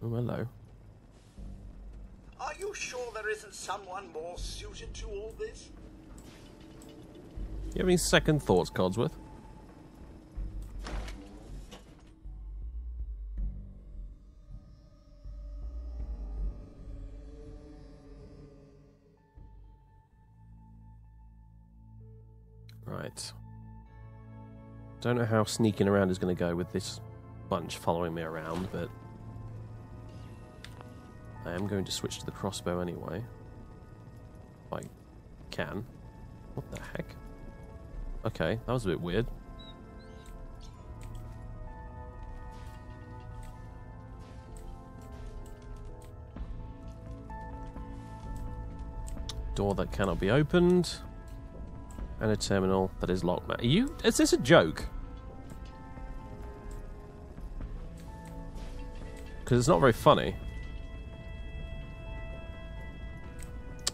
Oh, hello. Are you sure there isn't someone more suited to all this? You have any second thoughts, Codsworth? Right. Don't know how sneaking around is going to go with this bunch following me around, but I am going to switch to the crossbow anyway. If I can. What the heck? Okay, that was a bit weird. Door that cannot be opened. And a terminal that is locked. Are you? Is this a joke? Because it's not very funny.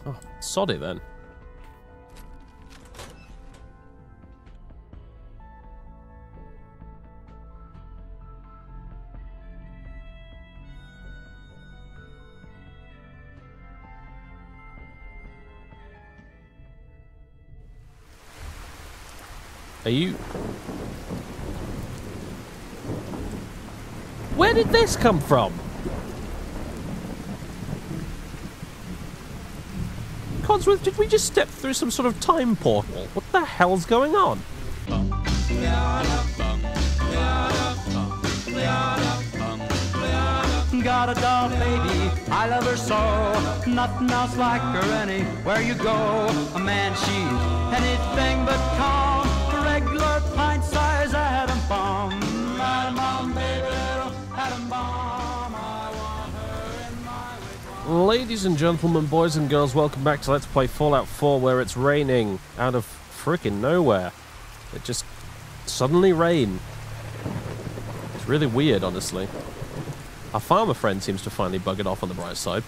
Oh, sod it then. Are you... Where did this come from? Codsworth, did we just step through some sort of time portal? What the hell's going on? Got a doll baby, I love her so. Nothing else like her anywhere you go. A man, she's anything but calm. Ladies and gentlemen, boys and girls, welcome back to Let's Play Fallout 4 where it's raining out of frickin' nowhere. It just suddenly rain. It's really weird, honestly. Our farmer friend seems to finally buggered off on the bright side.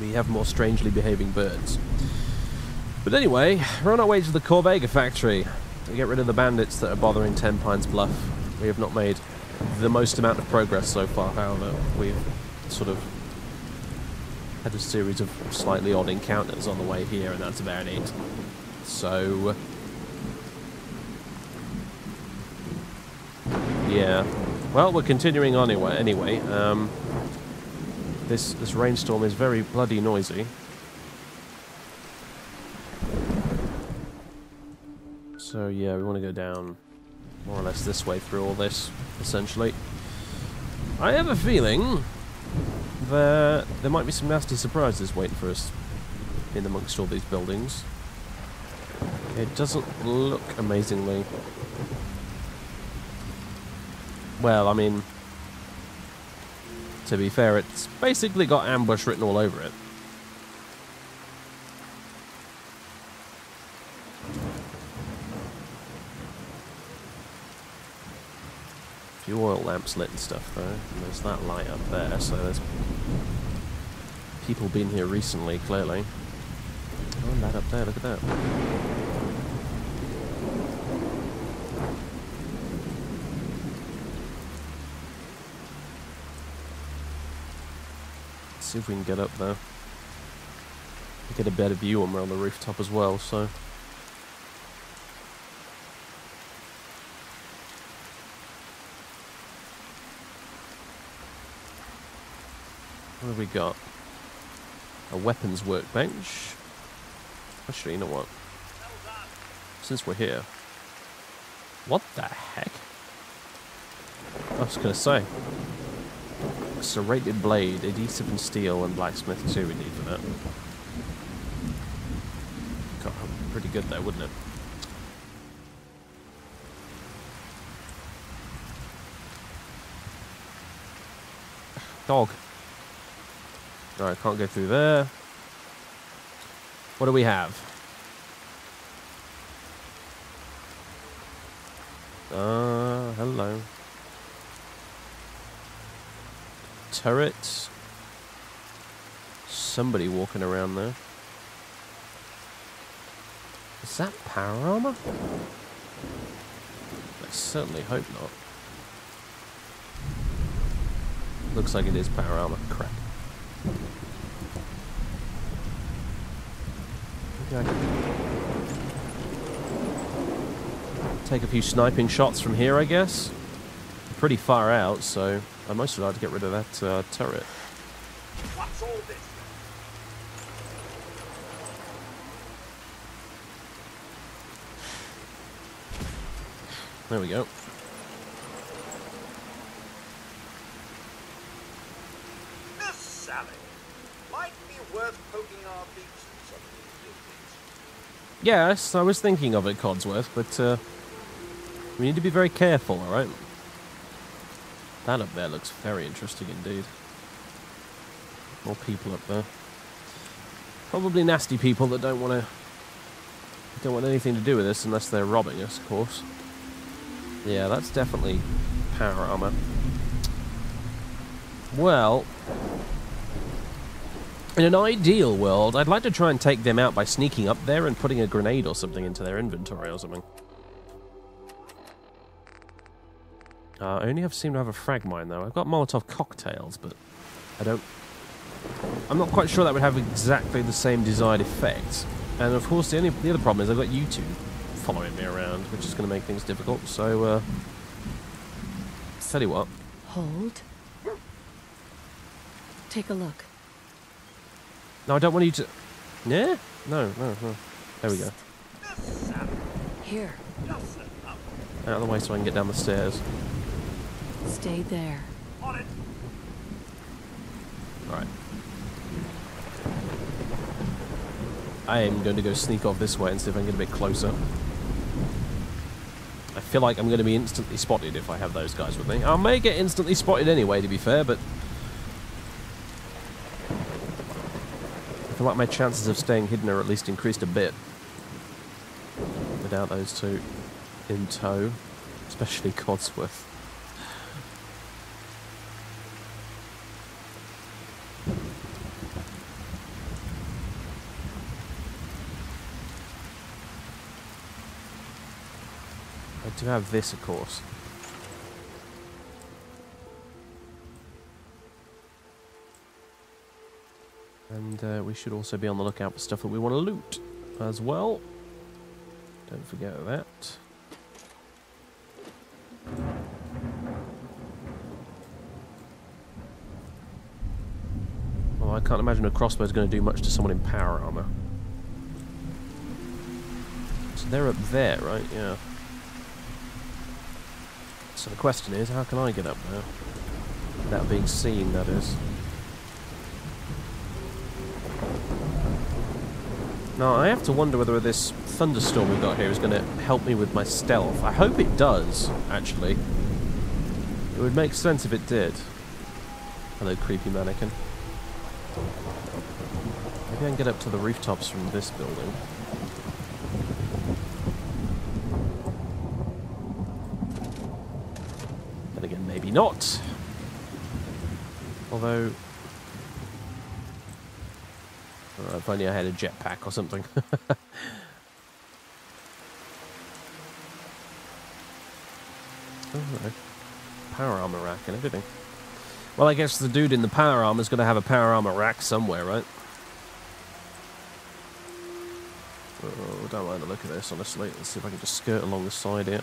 We have more strangely behaving birds. But anyway, we're on our way to the Corvega factory to get rid of the bandits that are bothering Ten Pines Bluff. We have not made the most amount of progress so far, however. We've sort of had a series of slightly odd encounters on the way here, and that's about it. So, yeah. Well, we're continuing on anyway. Anyway, um, this this rainstorm is very bloody noisy. So yeah, we want to go down more or less this way through all this, essentially. I have a feeling that there might be some nasty surprises waiting for us in amongst all these buildings. It doesn't look amazingly... Well, I mean... To be fair, it's basically got ambush written all over it. Few oil lamps lit and stuff though. And there's that light up there, so there's people been here recently, clearly. Oh, and that up there, look at that. Let's see if we can get up there. Get a better view when we're on the rooftop as well, so... What have we got? A weapons workbench. Actually, you know what? Since we're here. What the heck? I was going to say. Serrated blade, adhesive and steel, and blacksmith 2 we need for that. God, pretty good though, wouldn't it? Dog. Alright, can't go through there. What do we have? Uh, hello. Turrets. Somebody walking around there. Is that power armor? I certainly hope not. Looks like it is power armor. Crap. Take a few sniping shots from here, I guess. Pretty far out, so I mostly like to get rid of that uh, turret. What's all this? There we go. Miss Sally. Might be worth poking our beaks in some of these buildings. Yes, I was thinking of it, Codsworth, but uh, we need to be very careful, alright? That up there looks very interesting indeed. More people up there. Probably nasty people that don't want to don't want anything to do with this unless they're robbing us, of course. Yeah, that's definitely power armor. Well, in an ideal world, I'd like to try and take them out by sneaking up there and putting a grenade or something into their inventory or something. Uh, I only have seem to have a frag mine though. I've got Molotov cocktails, but I don't. I'm not quite sure that would have exactly the same desired effect. And of course, the only the other problem is I've got you two following me around, which is going to make things difficult. So, uh, tell you what, Hold. Take a look. No, I don't want you to. Yeah, no, no, no. There we go. Here. Out of the way so I can get down the stairs. Stay there. On it. Alright. I am going to go sneak off this way and see if I can get a bit closer. I feel like I'm going to be instantly spotted if I have those guys with me. I may get instantly spotted anyway, to be fair, but... I feel like my chances of staying hidden are at least increased a bit. Without those two in tow. Especially Codsworth. I do have this, of course. And uh, we should also be on the lookout for stuff that we want to loot as well. Don't forget that. Well, I can't imagine a crossbow is going to do much to someone in power armor. So they're up there, right? Yeah. So the question is, how can I get up there? Without being seen, that is. Now, I have to wonder whether this thunderstorm we've got here is going to help me with my stealth. I hope it does, actually. It would make sense if it did. Hello, creepy mannequin. Maybe I can get up to the rooftops from this building. Then again, maybe not. Although... Uh, if only I had a jetpack or something. oh. Power armor rack and everything. Well, I guess the dude in the power armor is going to have a power armor rack somewhere, right? Oh, don't mind the look of this, honestly. Let's see if I can just skirt along the side here.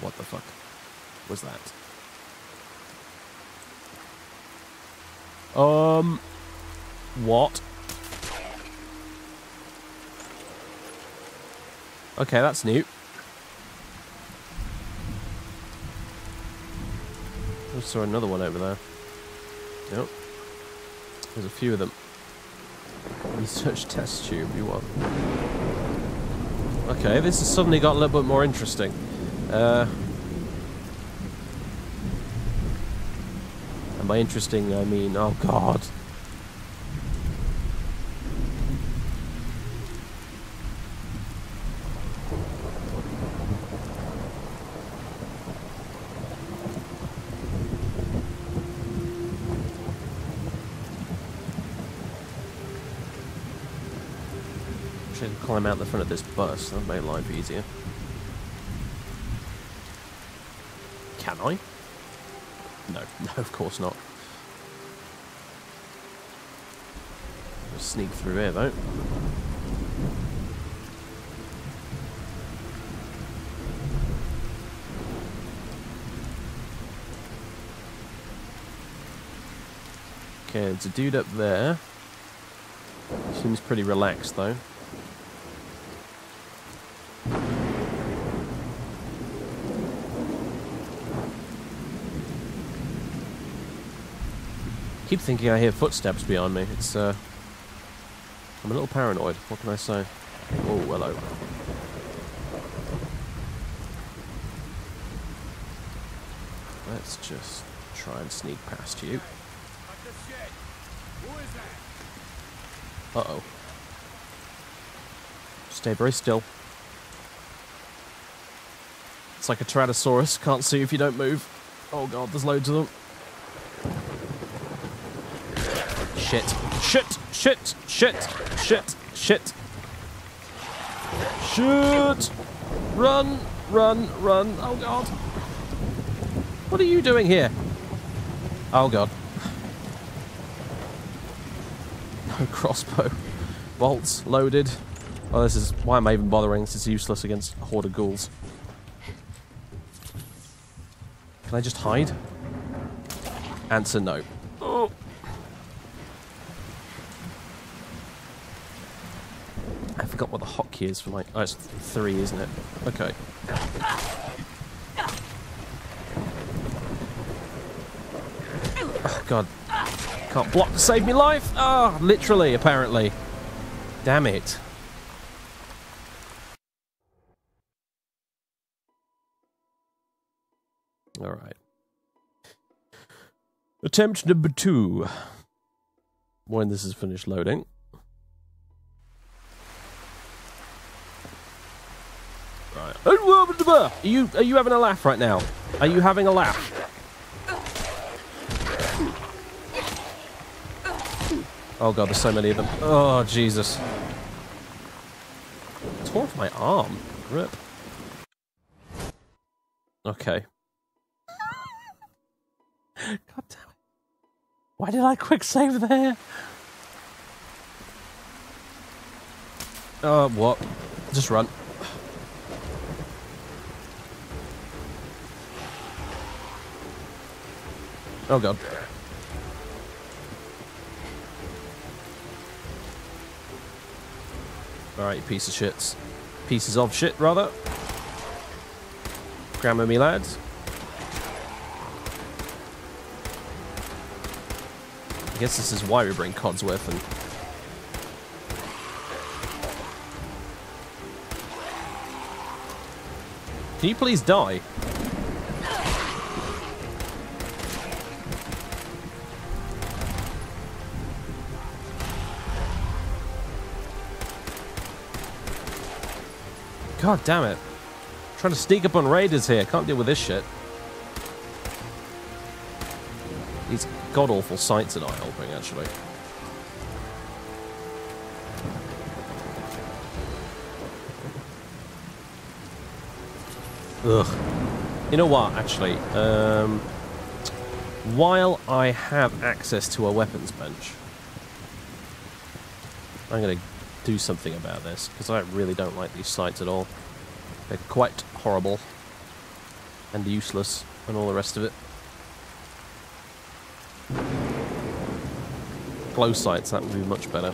What the fuck was that? Um, what? Okay, that's new. I saw another one over there. Yep. There's a few of them. Research test tube, you want? Okay, this has suddenly got a little bit more interesting. Uh, and by interesting, I mean, oh god. Should climb out the front of this bus. That'll make life easier. Can I? No, no, of course not. Just sneak through here, though. Okay, there's a dude up there. Seems pretty relaxed, though. Keep thinking I hear footsteps behind me. It's, uh... I'm a little paranoid. What can I say? Oh, hello. Let's just try and sneak past you. Uh-oh. Stay very still. It's like a Tyrannosaurus. Can't see if you don't move. Oh god, there's loads of them. Shit. Shit. Shit. Shit. Shit. Shit. Shit. Run. Run. Run. Oh god. What are you doing here? Oh god. No crossbow. Bolts loaded. Oh, this is... Why am I even bothering? This is useless against a horde of ghouls. Can I just hide? Answer no. Oh. I forgot what the hotkey is for my... Oh, it's three, isn't it? Okay. Oh, God. Can't block to save me life. Ah, oh, literally, apparently. Damn it. All right. Attempt number two. When this is finished loading. Are you are you having a laugh right now? Are you having a laugh? Oh god, there's so many of them. Oh Jesus. Tore off my arm. Rip. Okay. God damn it. Why did I quick save there? Uh, what? Just run. Oh god. Alright, you piece of shits. Pieces of shit, rather. Grammar me, lads. I guess this is why we bring Codsworth and... Can you please die? God damn it. I'm trying to sneak up on raiders here. Can't deal with this shit. These god-awful sights are not helping, actually. Ugh. You know what, actually? Um, while I have access to a weapons bench, I'm going to do something about this, because I really don't like these sights at all. They're quite horrible and useless and all the rest of it. Glow sights, that would be much better.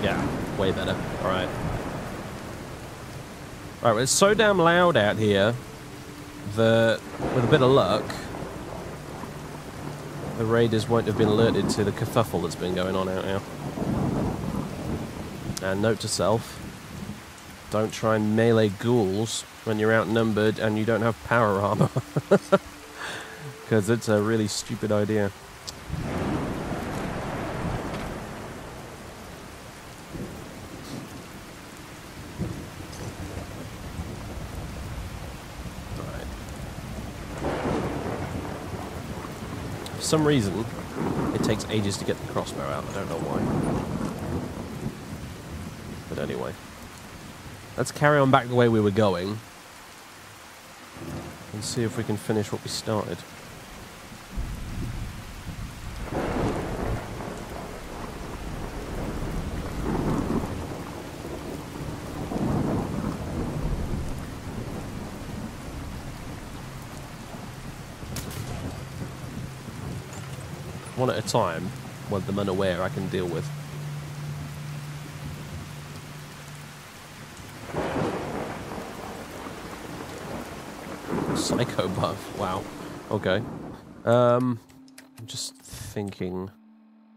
Yeah, way better. Alright. Alright, well, it's so damn loud out here that, with a bit of luck, the raiders won't have been alerted to the kerfuffle that's been going on out here. And note to self, don't try and melee ghouls when you're outnumbered and you don't have power armor. Because it's a really stupid idea. Some reason, it takes ages to get the crossbow out. I don't know why. But anyway. Let's carry on back the way we were going. And see if we can finish what we started. Time, of them unaware I can deal with. Psycho buff. Wow. Okay. Um, I'm just thinking.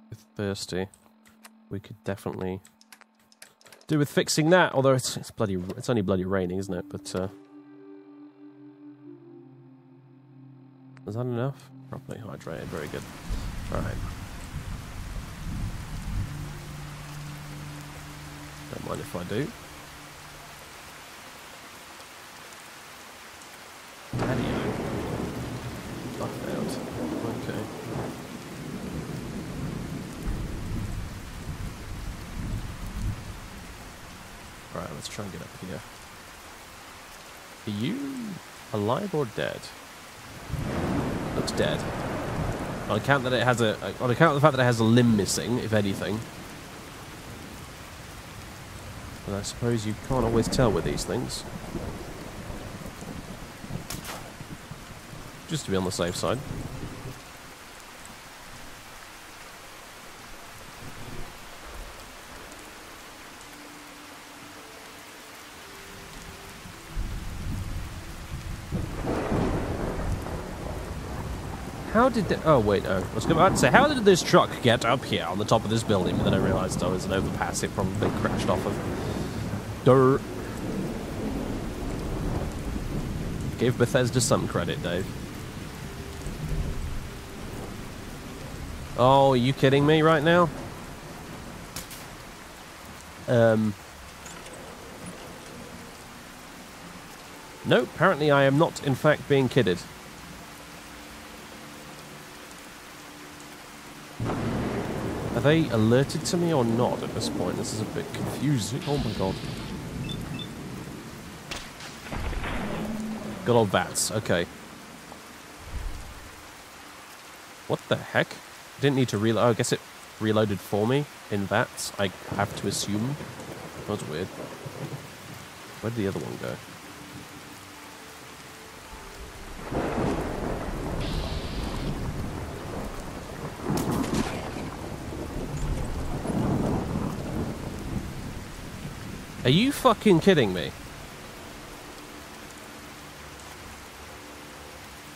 With thirsty, we could definitely do with fixing that. Although it's it's bloody it's only bloody raining, isn't it? But uh, is that enough? Properly hydrated. Very good. All right. Don't mind if I do. Okay. Alright, let's try and get up here. Are you alive or dead? Looks dead. On account that it has a, on account of the fact that it has a limb missing, if anything. And I suppose you can't always tell with these things. Just to be on the safe side. How did the, oh wait, no. I was say, how did this truck get up here on the top of this building? But then I realised I was an overpass, it probably crashed off of. Dirt. Gave Bethesda some credit, Dave. Oh, are you kidding me right now? Um. No, apparently I am not, in fact, being kidded. Are they alerted to me or not at this point? This is a bit confusing. Oh my god. Good old bats. Okay. What the heck? Didn't need to reload. Oh, I guess it reloaded for me in bats. I have to assume. That was weird. Where did the other one go? Are you fucking kidding me?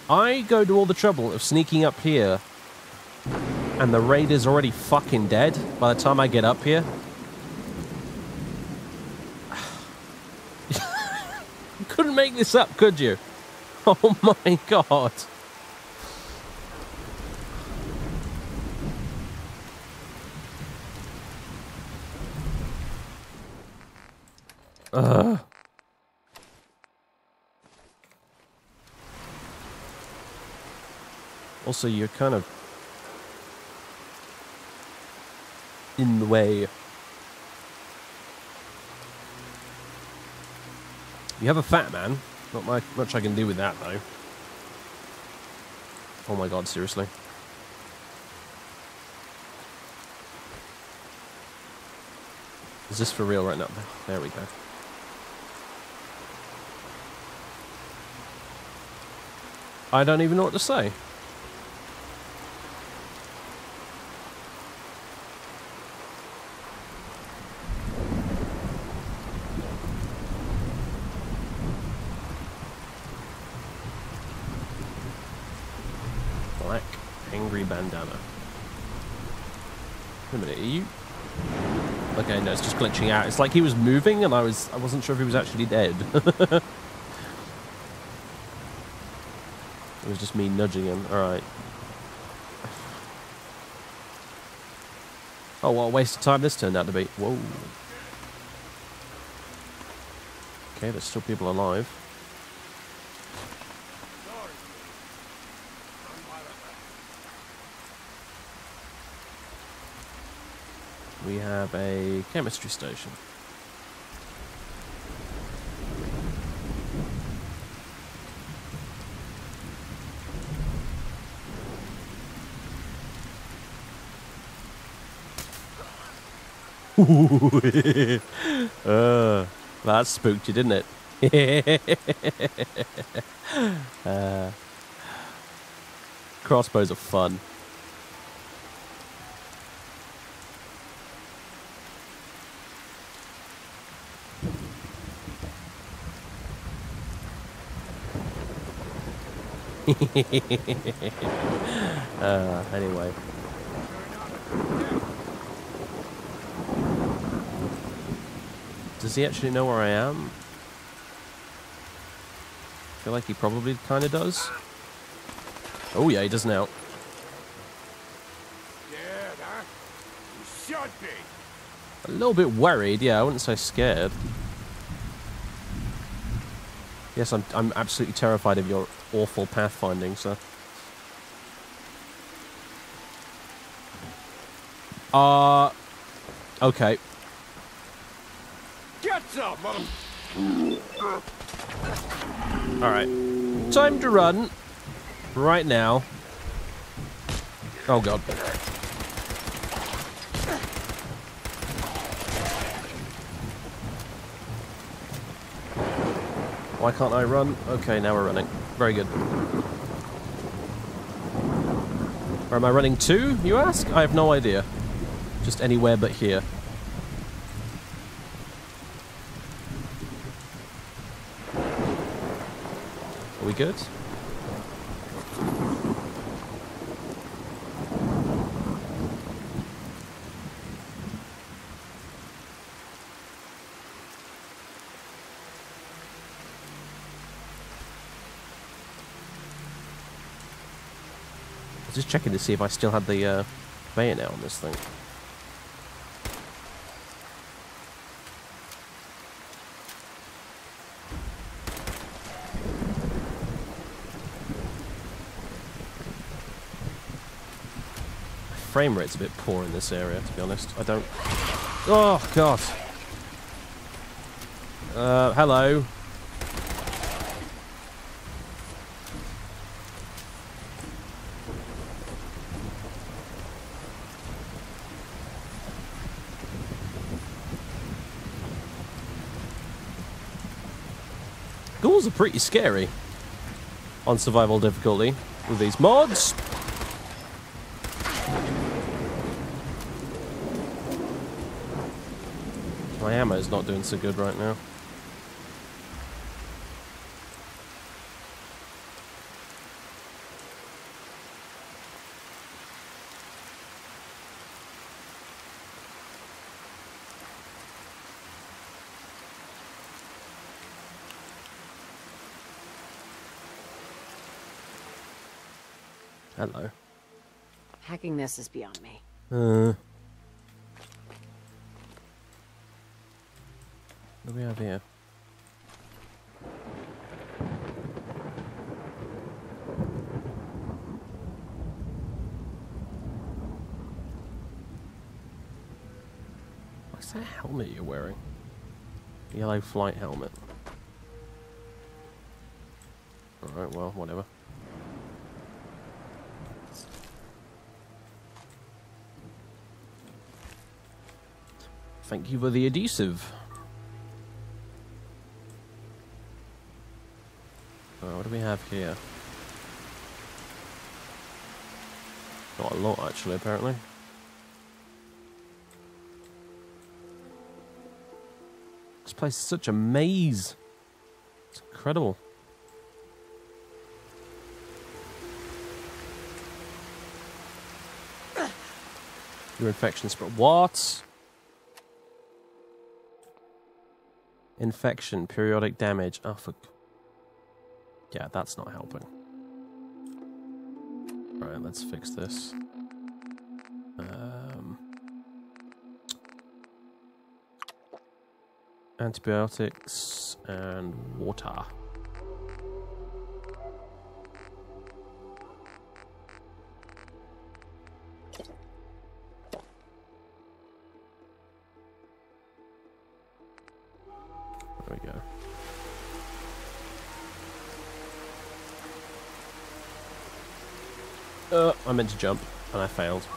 I go to all the trouble of sneaking up here and the raider's already fucking dead by the time I get up here. you couldn't make this up, could you? Oh my god. Also, you're kind of in the way. You have a fat man. Not my, much I can do with that, though. Oh my god, seriously. Is this for real right now? There we go. I don't even know what to say. Angry bandana. Wait a minute, are you? Okay, no, it's just glitching out. It's like he was moving, and I was I wasn't sure if he was actually dead. it was just me nudging him. All right. Oh, what a waste of time this turned out to be. Whoa. Okay, there's still people alive. we have a chemistry station. uh, that spooked you, didn't it? uh, crossbows are fun. uh, anyway. Does he actually know where I am? I feel like he probably kind of does. Oh yeah, he does now. Scared, huh? You should be. A little bit worried, yeah, I wouldn't say scared. Yes, I'm, I'm absolutely terrified of your awful pathfinding, sir. Uh, okay. Get up! Alright. Time to run. Right now. Oh god. Why can't I run? Okay, now we're running. Very good. Where am I running to, you ask? I have no idea. Just anywhere but here. Are we good? Checking to see if I still had the uh, bayonet on this thing. frame rate's a bit poor in this area, to be honest. I don't... Oh, God. Uh, hello. Ghouls are pretty scary on survival difficulty with these mods. My ammo is not doing so good right now. Hello. Hacking this is beyond me. Uh. What do we have here? What's that helmet you're wearing? Yellow flight helmet. Alright, well, whatever. Thank you for the adhesive. Uh, what do we have here? Not a lot, actually, apparently. This place is such a maze. It's incredible. Your infection spread. What? Infection, periodic damage. Oh, for. Yeah, that's not helping. Right, let's fix this. Um, antibiotics and water. I meant to jump, and I failed.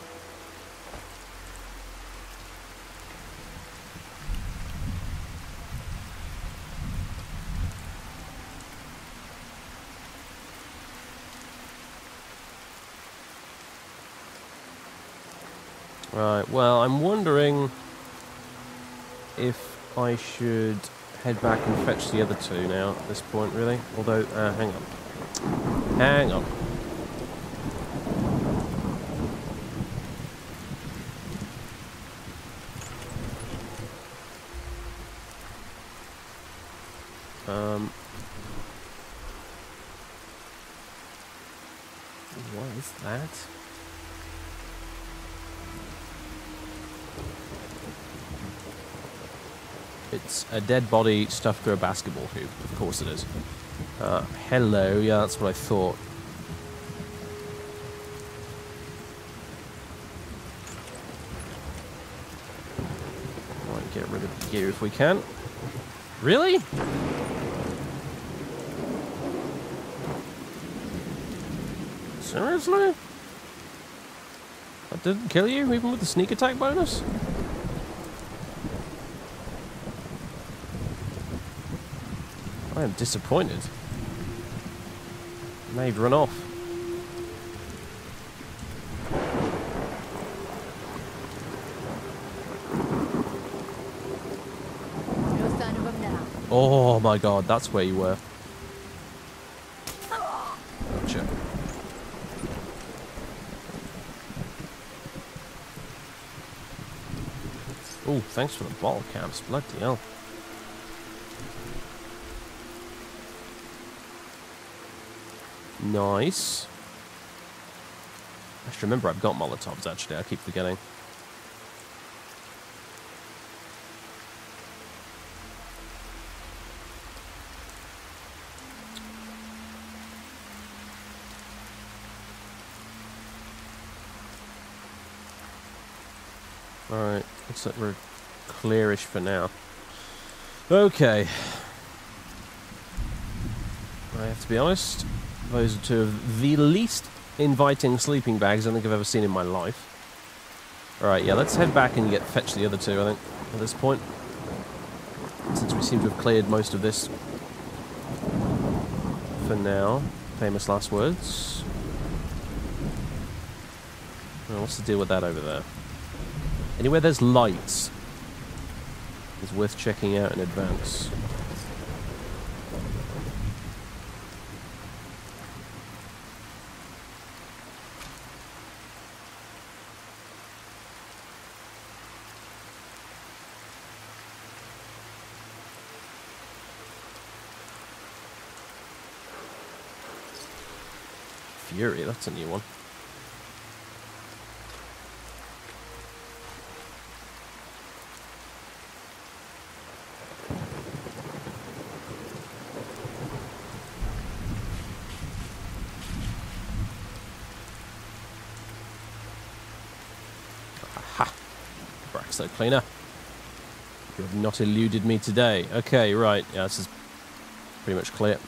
Right, well, I'm wondering if I should head back and fetch the other two now at this point, really. Although, uh, hang on. Hang on. What is that? It's a dead body stuffed through a basketball hoop. Of course it is. Uh, hello, yeah, that's what I thought. Right, get rid of the gear if we can. Really? Seriously? That didn't kill you, even with the sneak attack bonus? I am disappointed. Now you've run off. No sign of him now. Oh my god, that's where you were. Thanks for the ball caps. Bloody hell. Nice. I should remember I've got Molotovs actually, I keep forgetting. Alright, like we're clearish for now. Okay. I have to be honest, those are two of the least inviting sleeping bags I think I've ever seen in my life. Alright, yeah, let's head back and get fetch the other two, I think, at this point. Since we seem to have cleared most of this for now. Famous last words. Well, what's the deal with that over there? Anywhere there's lights is worth checking out in advance. Fury, that's a new one. Cleaner. You have not eluded me today. Okay, right. Yeah, this is pretty much clear.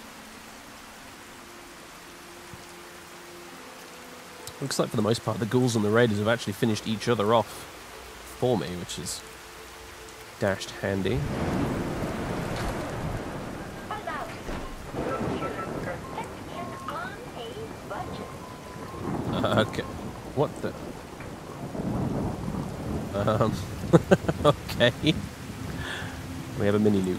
Looks like for the most part the ghouls and the raiders have actually finished each other off for me, which is dashed handy. Okay. What the? Um. okay. We have a mini nuke.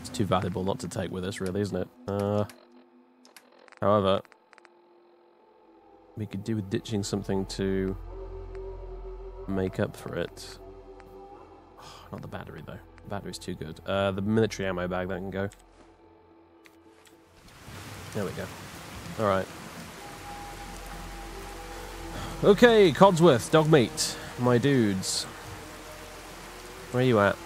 It's too valuable not to take with us, really, isn't it? Uh. However, we could do with ditching something to make up for it. not the battery, though. The battery's too good. Uh, the military ammo bag, that can go. There we go. Alright. Okay, Codsworth, Dogmeat. My dudes. Where are you at?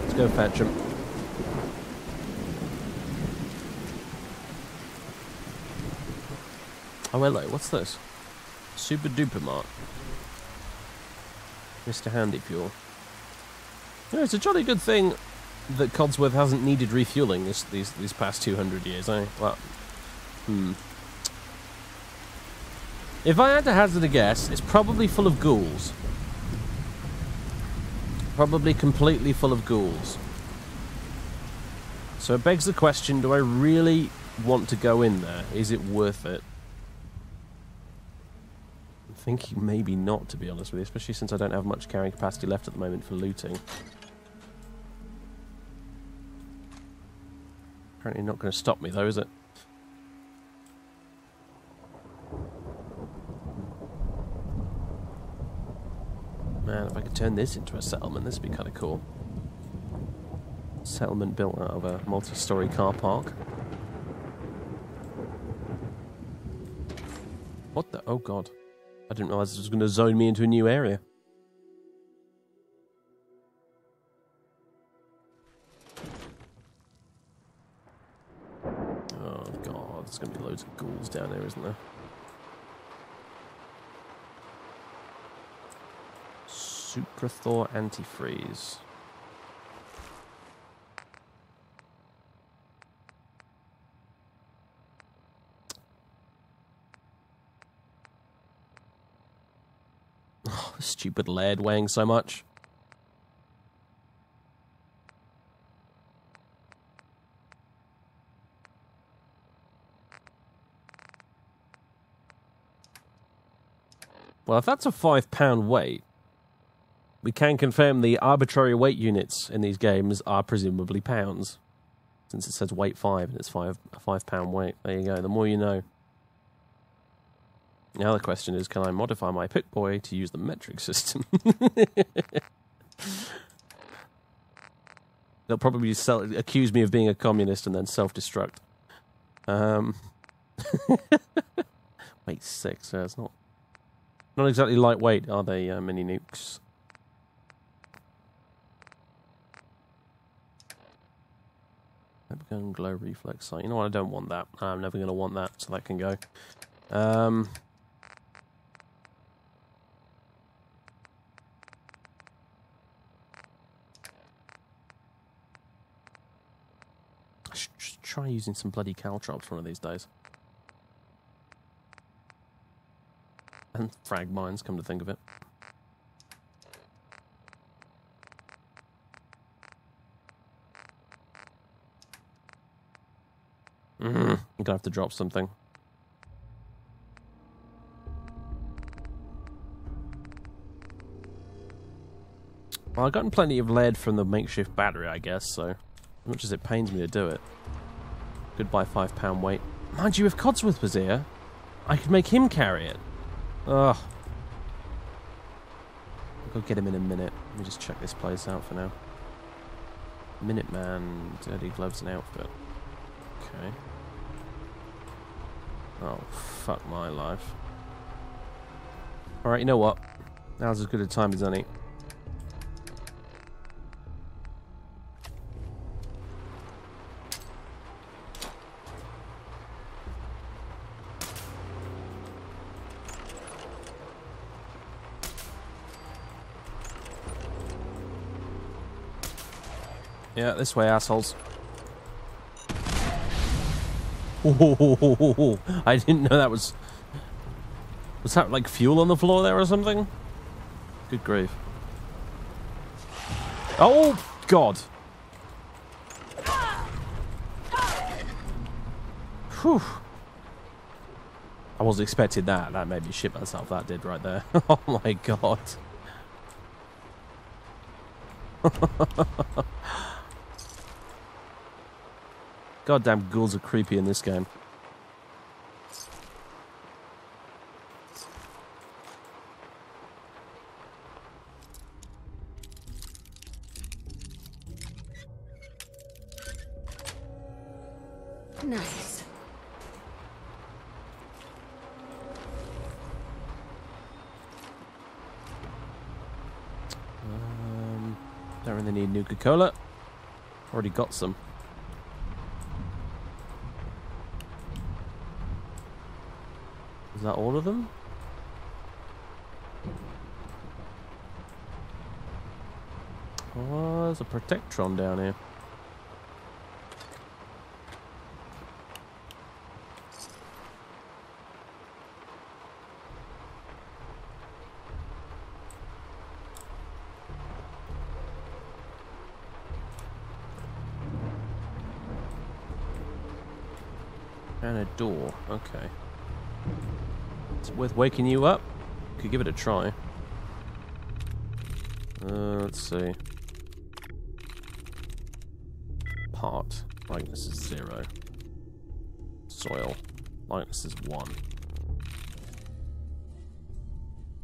Let's go fetch him. Oh, hello. What's this? Super Duper Mart. Mr. Handy Fuel. Yeah, it's a jolly good thing that Codsworth hasn't needed refueling this, these these past 200 years, eh? Well, hmm. If I had to hazard a guess, it's probably full of ghouls. Probably completely full of ghouls. So it begs the question, do I really want to go in there? Is it worth it? I'm thinking maybe not, to be honest with you, especially since I don't have much carrying capacity left at the moment for looting. Apparently not going to stop me though, is it? Man, if I could turn this into a settlement, this would be kind of cool. Settlement built out of a multi-story car park. What the? Oh god. I didn't realize this was going to zone me into a new area. Isn't there? Antifreeze. Oh, stupid lead weighing so much. Well, if that's a five pound weight, we can confirm the arbitrary weight units in these games are presumably pounds. Since it says weight five and it's five a five pound weight. There you go. The more you know. Now the question is, can I modify my Pip-Boy to use the metric system? They'll probably accuse me of being a communist and then self-destruct. Um, weight six. Uh, it's not not exactly lightweight, are they, uh, mini nukes? Gun glow reflex sight. You know what? I don't want that. I'm never going to want that, so that can go. Um, I should just try using some bloody caltrops one of these days. And frag mines, come to think of it. Mm, I'm gonna have to drop something. Well, I've gotten plenty of lead from the makeshift battery, I guess, so as much as it pains me to do it. Goodbye five pound weight. Mind you, if Codsworth was here, I could make him carry it. Ugh. I'll go get him in a minute. Let me just check this place out for now. Minuteman, dirty gloves and outfit. Okay. Oh, fuck my life. Alright, you know what? Now's as good a time as any. Yeah, this way, assholes. Oh, I didn't know that was... Was that like fuel on the floor there or something? Good grief. Oh, God. Whew. I wasn't expecting that. That made me shit myself. That did right there. oh my God. Goddamn ghouls are creepy in this game. Nice. Um, don't really need Nuka Cola. Already got some. That all of them? Oh, there's a Protectron down here. And a door. Okay. Worth waking you up. Could give it a try. Uh, let's see. Part. Lightness is zero. Soil. Lightness is one.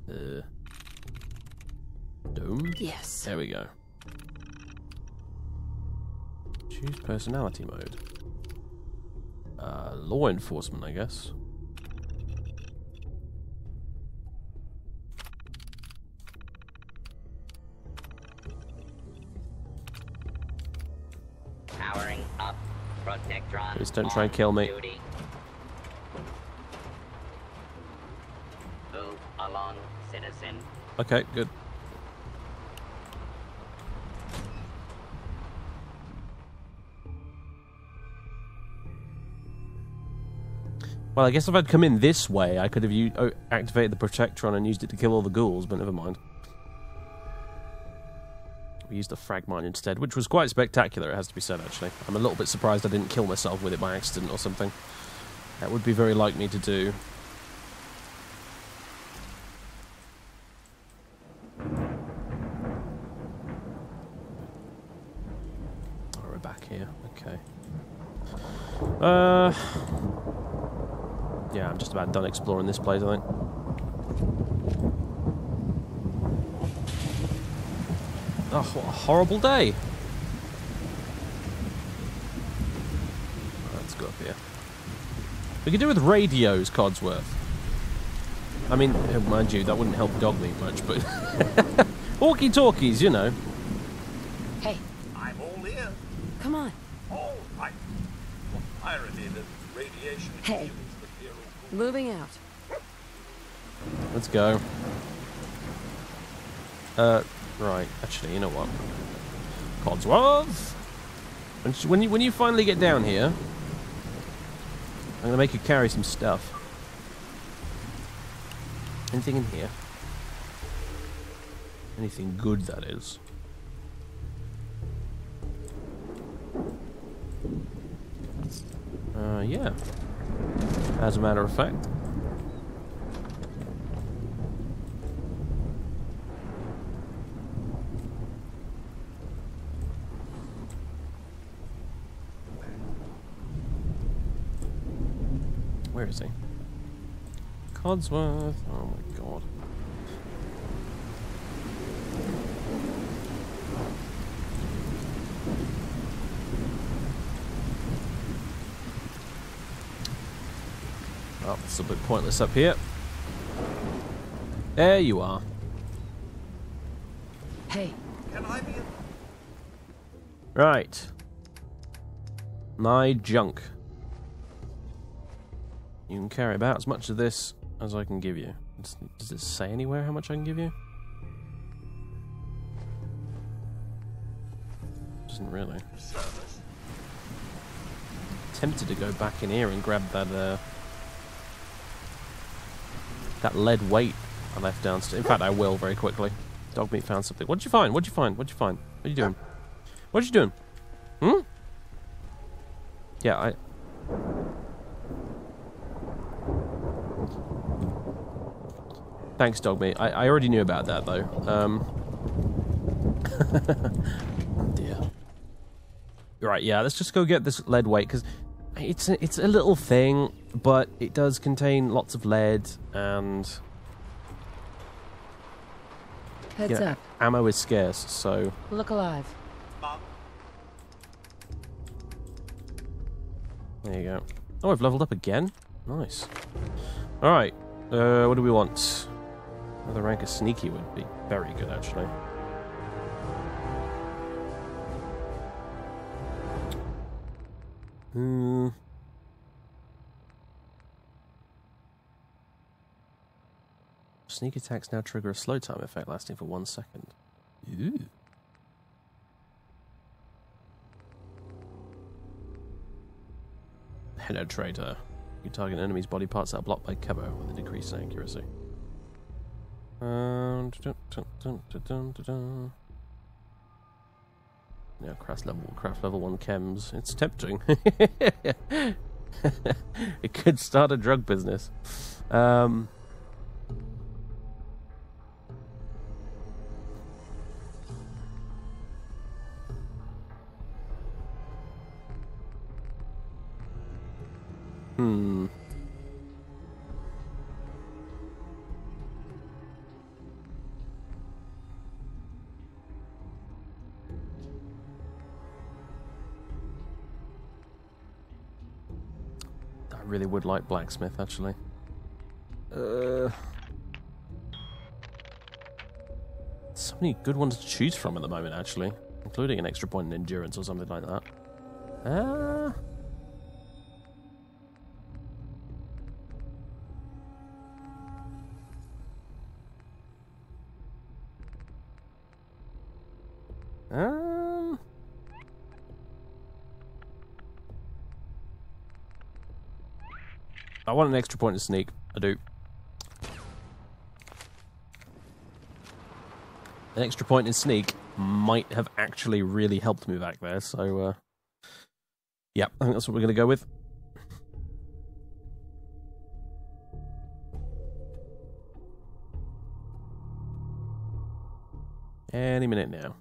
Uh. Dome? Yes. There we go. Choose personality mode. Uh, law enforcement, I guess. Please don't try and kill me. Move along, citizen. Okay, good. Well, I guess if I'd come in this way, I could have activated the Protectron and used it to kill all the ghouls, but never mind. We used the frag mine instead, which was quite spectacular, it has to be said, actually. I'm a little bit surprised I didn't kill myself with it by accident or something. That would be very like me to do. Oh, we're back here. Okay. Uh. Yeah, I'm just about done exploring this place, I think. Oh, what a horrible day. Let's go up here. We could do with radios, Codsworth. I mean, mind you, that wouldn't help Dogmeat much, but... Walkie-talkies, you know. Hey, I'm all ears. come on. All right. What irony that radiation Hey. heals the hero. Moving out. Let's go. Uh, right. Actually, you know what? Codsworth! When, when you when you finally get down here, I'm gonna make you carry some stuff. Anything in here? Anything good, that is. Uh, yeah. As a matter of fact. Is he? Codsworth. Oh my god. Oh, it's a bit pointless up here. There you are. Hey, Can I be a Right. My junk. You can carry about as much of this as I can give you. Does, it say anywhere how much I can give you? Doesn't really. Tempted to go back in here and grab that uh, that lead weight I left downstairs. In fact, I will very quickly. Dogmeat found something. What'd you find? What'd you find? What'd you find? What are you doing? What are you doing? Hmm? Yeah, I. Thanks, Dogmeat. I, I already knew about that though. Um. dear. Right, yeah. Let's just go get this lead weight because it's a, it's a little thing, but it does contain lots of lead and heads yeah, up. ammo is scarce. So Look alive. There you go. Oh, I've leveled up again. Nice. All right. Uh, what do we want? Another rank of sneaky would be very good, actually. Hmm. Sneak attacks now trigger a slow time effect lasting for one second. Ooh. Penetrator. You target enemy's body parts that are blocked by cover with a decreased accuracy. Yeah, craft level, craft level one chems. It's tempting. it could start a drug business. Um, hmm. Really would like blacksmith, actually. Uh, so many good ones to choose from at the moment, actually, including an extra point in endurance or something like that. Uh, want an extra point to sneak. I do. An extra point in sneak might have actually really helped me back there, so uh yeah, I think that's what we're gonna go with. Any minute now.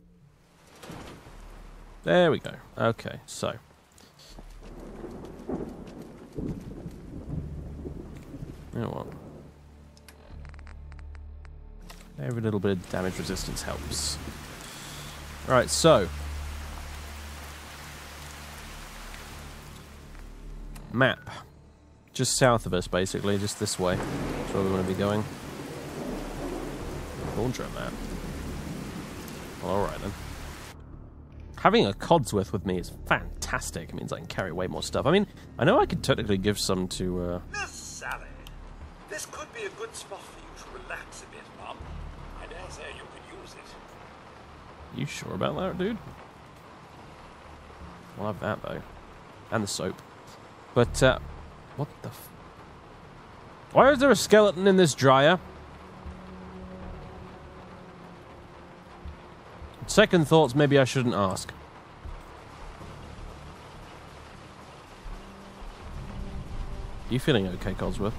There we go. Okay, so. Know what? Every little bit of damage resistance helps. Alright, so. Map. Just south of us, basically, just this way. That's where we want to be going. Laundry map. Alright then. Having a Codsworth with me is fantastic. It means I can carry way more stuff. I mean, I know I could technically give some to, uh... This could be a good spot for you to relax a bit, Mum. I dare say you could use it. You sure about that, dude? I'll have that, though. And the soap. But, uh... What the. Why is there a skeleton in this dryer? Second thoughts, maybe I shouldn't ask. You feeling okay, Codsworth?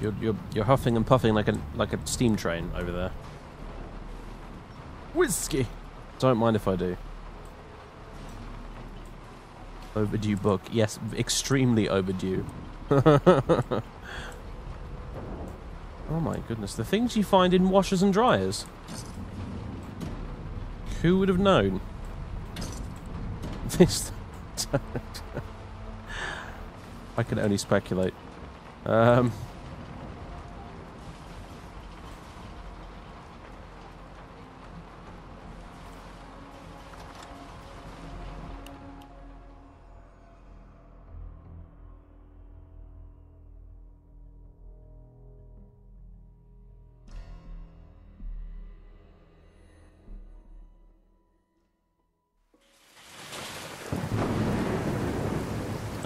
You're, you're, you're huffing and puffing like a, like a steam train over there. Whiskey! Don't mind if I do. Overdue book. Yes, extremely overdue. oh my goodness. The things you find in washers and dryers. Who would have known? This. I can only speculate. Um.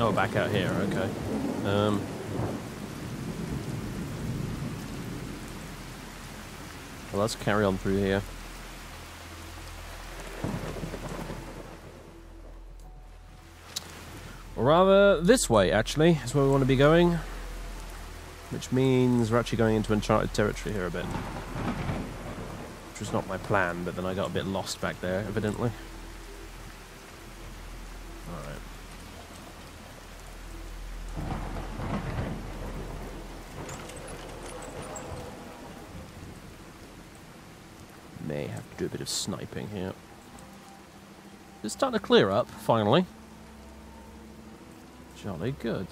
Oh, back out here. Okay. Um. Well, let's carry on through here. Or rather, this way, actually, is where we want to be going. Which means we're actually going into uncharted territory here a bit. Which was not my plan, but then I got a bit lost back there, evidently. Alright. May have to do a bit of sniping here. It's starting to clear up, finally. Jolly good.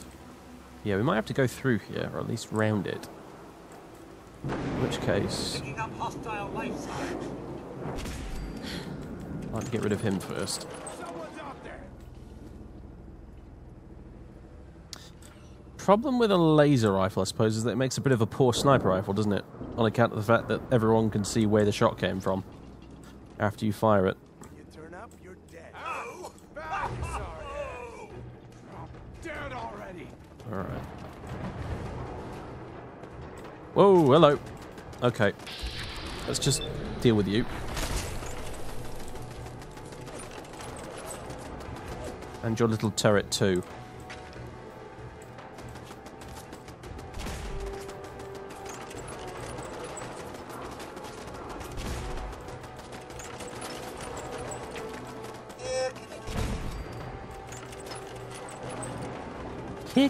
Yeah, we might have to go through here, or at least round it. In which case, Picking up hostile life signs. I'd like to get rid of him first. Someone's out there. Problem with a laser rifle, I suppose, is that it makes a bit of a poor sniper rifle, doesn't it? On account of the fact that everyone can see where the shot came from after you fire it. You turn up, you're dead. Oh! Back, sorry ass. Drop dead already. Alright. Whoa, hello. Okay. Let's just deal with you. And your little turret too.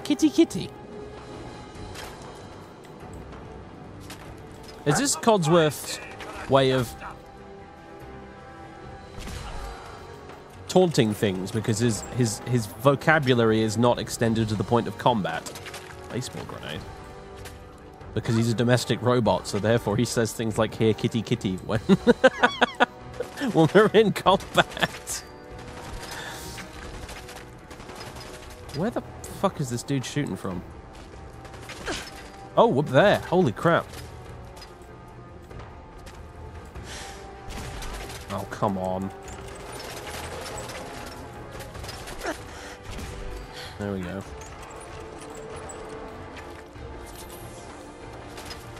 Kitty, kitty. Is this Codsworth's way of taunting things because his his his vocabulary is not extended to the point of combat? Baseball grenade. Because he's a domestic robot, so therefore he says things like "here, kitty, kitty" when when we're in combat. Fuck is this dude shooting from? Oh, up there. Holy crap. Oh, come on. There we go.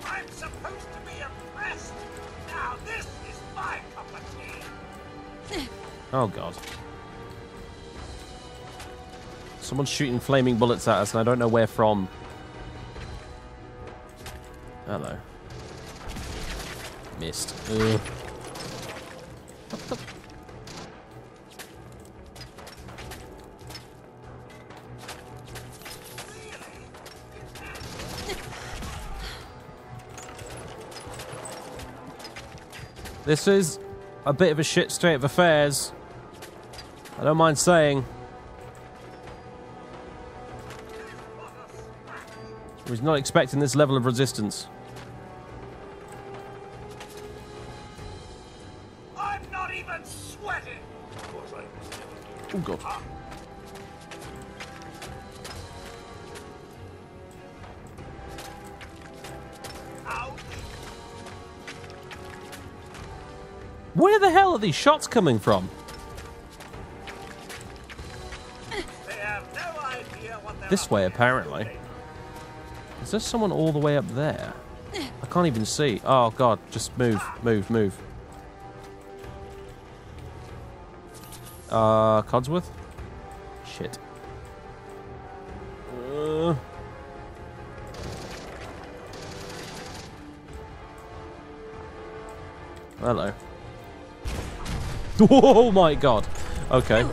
I'm supposed to be impressed. Now this is my cup of tea. Oh, God. Someone's shooting flaming bullets at us, and I don't know where from. Hello. Missed. Ugh. This is a bit of a shit state of affairs. I don't mind saying. I was not expecting this level of resistance. I'm not even sweating. Of course I Oh god. Ah. Ouch. Where the hell are these shots coming from? They have no idea what This way, against, apparently. Is there someone all the way up there? I can't even see. Oh god, just move, move, move. Uh, Codsworth? Shit. Uh. Hello. Oh my god. Okay.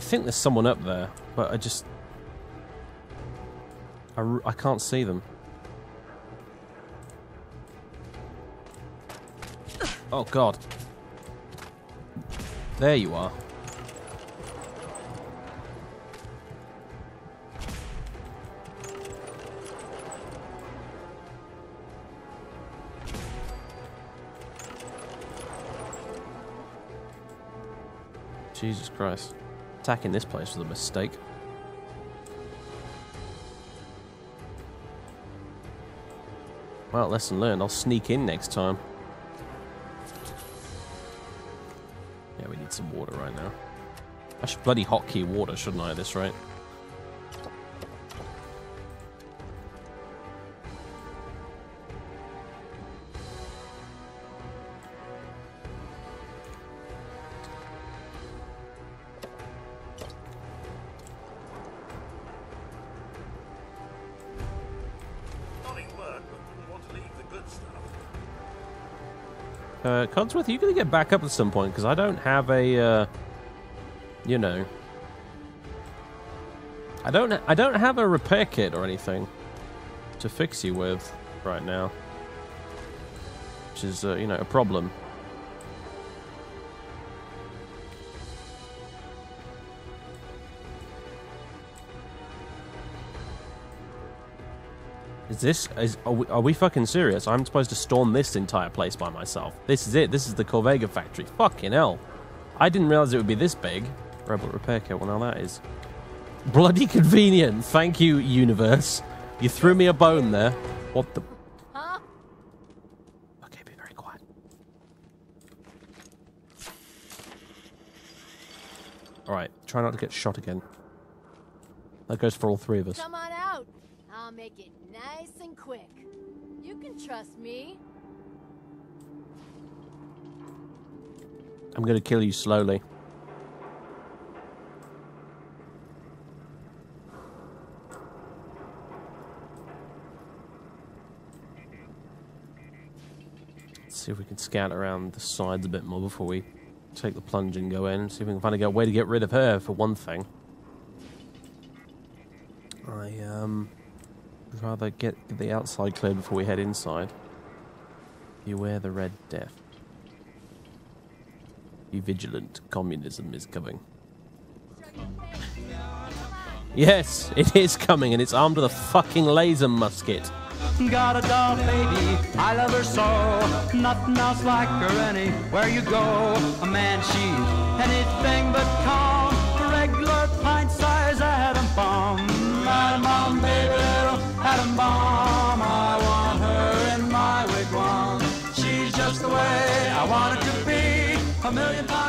I think there's someone up there, but I just... I, I can't see them. Oh, God. There you are. Jesus Christ. Attacking this place was a mistake. Well, lesson learned. I'll sneak in next time. Yeah, we need some water right now. I should bloody hotkey water, shouldn't I, at this rate? Codsworth, are you going to get back up at some point? Because I don't have a, uh, you know, I don't, I don't have a repair kit or anything to fix you with right now, which is, uh, you know, a problem. Is this is are we, are we fucking serious? I'm supposed to storm this entire place by myself. This is it. This is the Corvega factory. Fucking hell. I didn't realize it would be this big. Robot repair kit. Well, now that is bloody convenient. Thank you, universe. You threw me a bone there. What the? Huh? Okay, be very quiet. All right, try not to get shot again. That goes for all three of us. Come on out. I'll make it nice and quick. You can trust me. I'm gonna kill you slowly. Let's see if we can scout around the sides a bit more before we take the plunge and go in. See if we can find a way to get rid of her, for one thing. I, um... rather get the outside cleared before we head inside. Beware the Red Death. Be vigilant. Communism is coming. Yes, it is coming, and it's armed with a fucking laser musket. Got a doll baby, I love her so. Nothing else like her anywhere you go. A man, she's anything but calm. A million